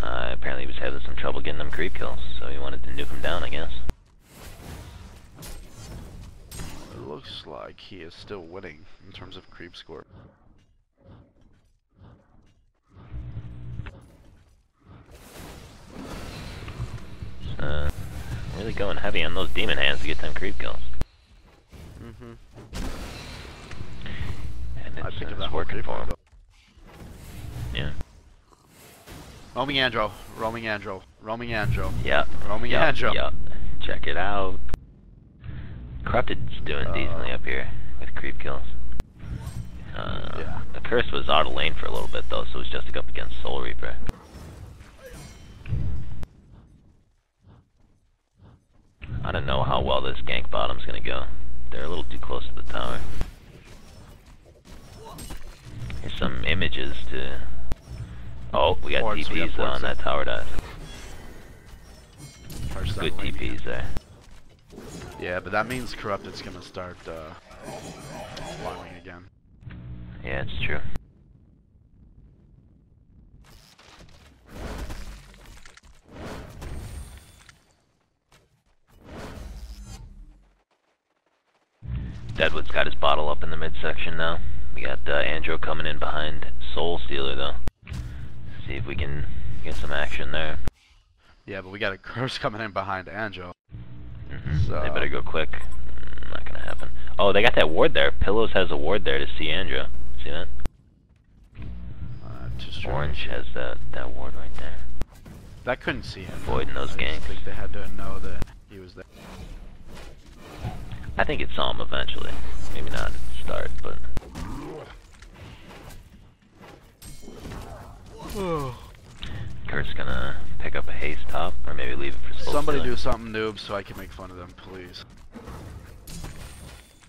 Uh, apparently he was having some trouble getting them creep kills, so he wanted to nuke him down, I guess. It looks like he is still winning in terms of creep score. Uh, really going heavy on those demon hands to get them creep kills. Mm-hmm. And I it's, uh, it's working for him. Roaming Andro, roaming Andro, roaming Andro, Yeah. roaming Yep, Andro. yep. Check it out. Corrupted's doing Uh, decently up here with creep kills. Uh, Yeah. The curse was out of lane for a little bit though, so it was just up against Soul Reaper. I don't know how well this gank bottom's gonna go. They're a little too close to the tower. Here's some images to. Oh, we got got TPs on that tower dive. Good. TPs there. Yeah, but that means Corrupted's gonna start uh, again. Yeah, it's true. Deadwood's got his bottle up in the midsection now. We got uh, Andro coming in behind Soul Stealer though. See if we can get some action there. Yeah, but we got a curse coming in behind Andro. hmm So- They better go quick. Mm, not gonna happen. Oh, they got that ward there. Pillows has a ward there to see Andro. See that? Uh, Orange has that that ward right there. That couldn't see him. Avoiding those I ganks. think they had to know that he was there. I think it saw him eventually. Maybe not at the start, but Kurt's gonna pick up a haste top, or maybe leave it for Somebody do something noob so I can make fun of them, please.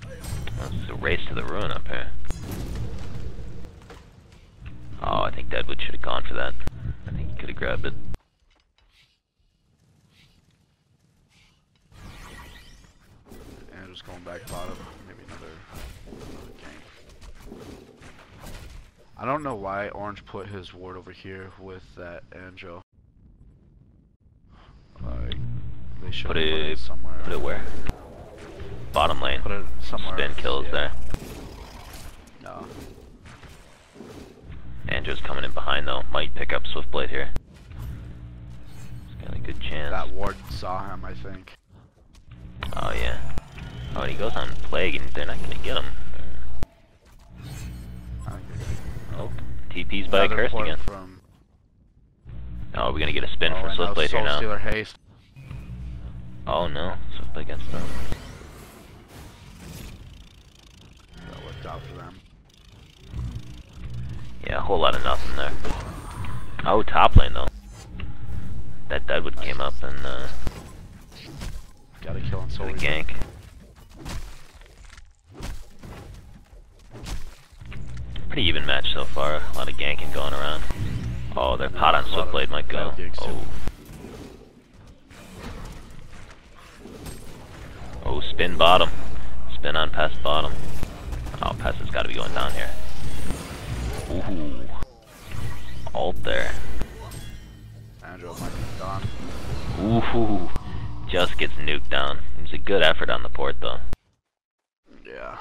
Well, It's a race to the ruin up here. Oh, I think Deadwood should have gone for that. I think he could have grabbed it. And just going back bottom. Maybe another, another gank. I don't know why Orange put his ward over here with that Andro. Like, they should Put have put it- it somewhere. Put it where? Bottom lane. Put it somewhere. Spin kills yeah. there. No. Andro's coming in behind though. Might pick up Swiftblade here. He's got a good chance. That ward saw him, I think. Oh yeah. Oh, he goes on Plague, and they're not gonna get him. Oh, TP's by Another curse again. From, Oh, we're gonna get a spin oh, now Swiftblade here now. Stealer haste. Oh no, Swiftblade gets them. That worked out for them. Yeah, a whole lot of nothing there. Oh, top lane though. That Deadwood came up and uh, Gotta kill on for Soul the gank. Pretty even match so far. A lot of ganking going around. Oh, their pot on A lot of Swiftblade might go. bad ganks, too. Oh. Oh, spin bottom. Spin on past bottom. Oh, pest has got to be going down here. Ooh. Alt there. Andro might be gone. Ooh. Just gets nuked down. It was a good effort on the port though. Yeah.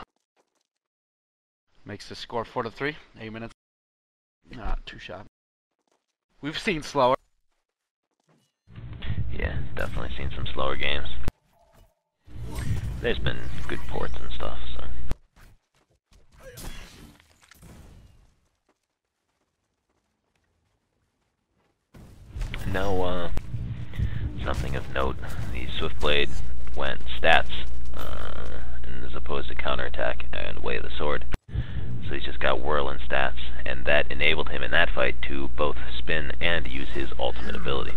Makes the score 4 to 3. 8 minutes. Ah, two shot. We've seen slower. Yeah, definitely seen some slower games. There's been good ports and stuff, so. No, uh, something of note. The Swiftblade went stats, uh, and as opposed to counterattack and Way of the Sword. So he's just got whirling stats, and that enabled him in that fight to both spin and use his ultimate ability.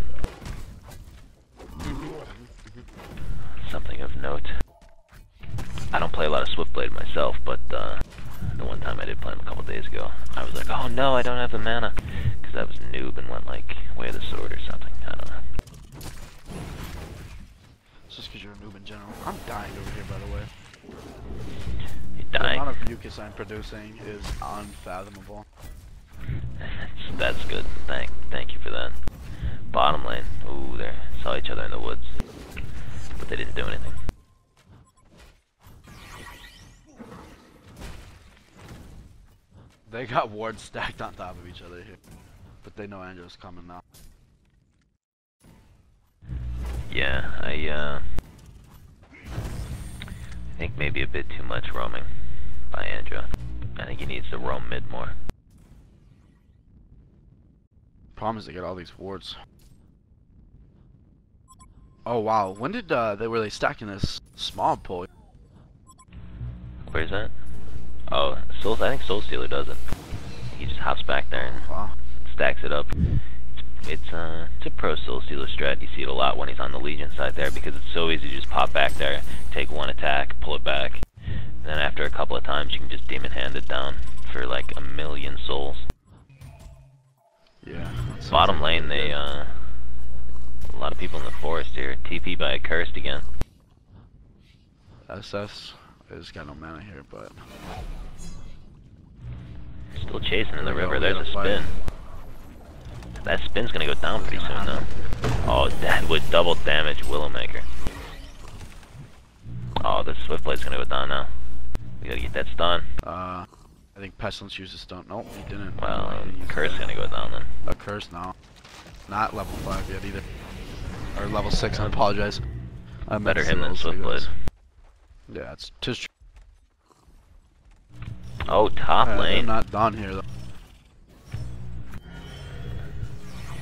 Something of note. I don't play a lot of Swiftblade myself, but uh, the one time I did play him a couple days ago, I was like, oh no, I don't have the mana. Because I was a noob and went like, Way of the Sword or something. I don't know. It's just because you're a noob in general. I'm dying over here, by the way. The amount of mucus I'm producing is unfathomable. That's, that's good. Thank, thank you for that. Bottom lane. Ooh, they saw each other in the woods. But they didn't do anything. They got wards stacked on top of each other here. But they know Andro's coming now. Yeah, I, uh... I think maybe a bit too much roaming by Andro. I think he needs to roam mid more. Problem is they got all these wards. Oh wow, when did uh, they were they stacking this small pull? Where's that? Oh, Soul. I think Soul Stealer does it. He just hops back there and Wow. stacks it up. It's uh, it's a pro Soul Stealer strat. You see it a lot when he's on the Legion side there because it's so easy to just pop back there, take one attack, pull it back. Then after a couple of times, you can just demon hand it down for like a million souls. Yeah. Bottom lane, really they uh, a lot of people in the forest here. TP by a cursed again. SS is got no mana here, but Still chasing in the There we go, river. There's a spin. fight. That spin's gonna go down pretty soon though. Oh, that would double damage Willowmaker. Oh, the Swiftblade's gonna go down now. We gotta get that stun. uh, I think Pestilence uses stun. Nope, he didn't. Well, didn't Curse gonna go down then. A curse now. Not level five yet either. Or level six. I apologize. I Better him than. Swiftblade. Yeah, it's tis. Oh, top Uh, lane. not done here though.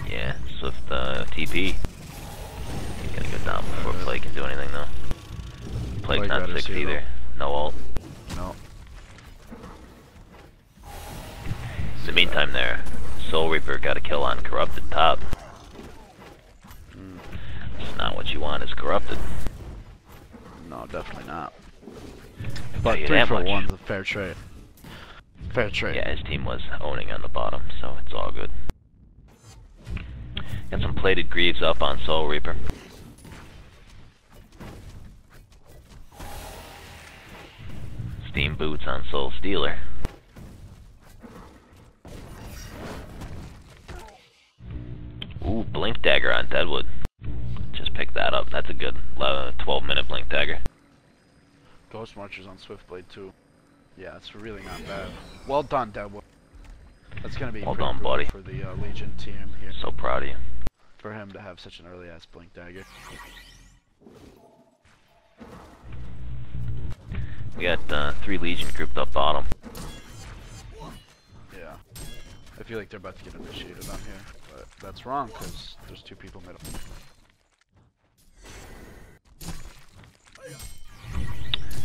Yeah, Swift uh, TP. He's gonna go down before Uh, Plague can do anything though. Plague's Plague not got his six hero. either. No ult. No. In the meantime, there, Soul Reaper got a kill on Corrupted top. Mm, It's not what you want. Is Corrupted. no, definitely not. But three for one's a fair trade. Fair trade. Yeah, his team was owning on the bottom, so it's all good. Got some plated greaves up on Soul Reaper. Steam boots on Soul Stealer. Ooh, Blink Dagger on Deadwood. Just pick that up. That's a good uh, 12 minute Blink Dagger. Ghost Marchers on Swiftblade too. Yeah, it's really not bad. Well done, Deadwood. That's gonna be Well done, buddy. for the uh, Legion team here. So proud of you. For him to have such an early ass blink dagger. We got uh, three Legion grouped up bottom. Yeah. I feel like they're about to get initiated on here, but that's wrong because there's two people middle.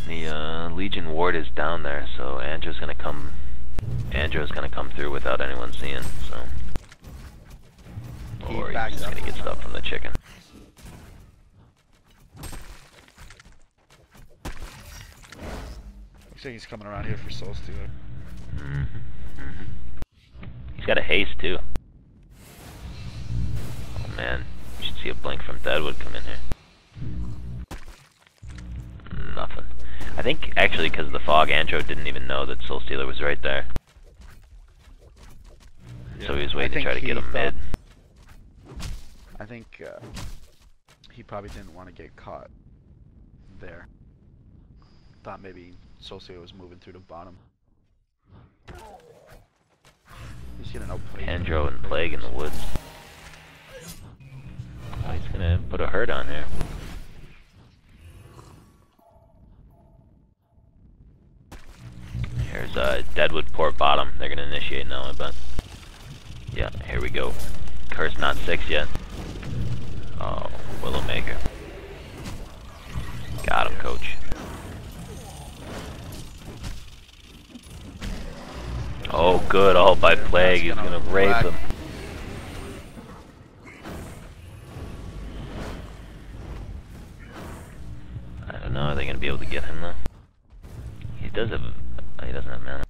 The uh, Legion ward is down there, so Andro's gonna come. Andro's gonna come through without anyone seeing. So, He or he's just up. gonna get stuff from the chicken. Looks like he's coming around here for Soul Stealer. hmm He's got a haste too. Oh man, you should see a blink from Deadwood come in here. Nothing. I think actually because of the fog, Andro didn't even know that Soul Stealer was right there. Yeah, So he was waiting to try to get him mid. I think uh, he probably didn't want to get caught there. Thought maybe Soul was moving through the bottom. He's know Plague. Pandro and Plague in the woods. Oh, he's gonna put a hurt on here. Here's uh, Deadwood Port Bottom. They're gonna initiate now, I bet. Yeah, here we go. Curse not six yet. Oh, Willowmaker. Got him, coach. Oh, good. All by Plague. He's gonna rape him. I don't know. Are they gonna be able to get him though? He does have. Oh, he doesn't have mana.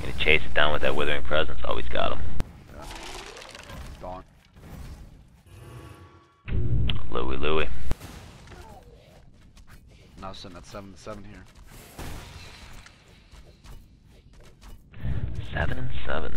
Gonna chase it down with that withering presence. Oh, he's got him. Louie, Louie. Now sitting at seven to seven here. Seven and seven.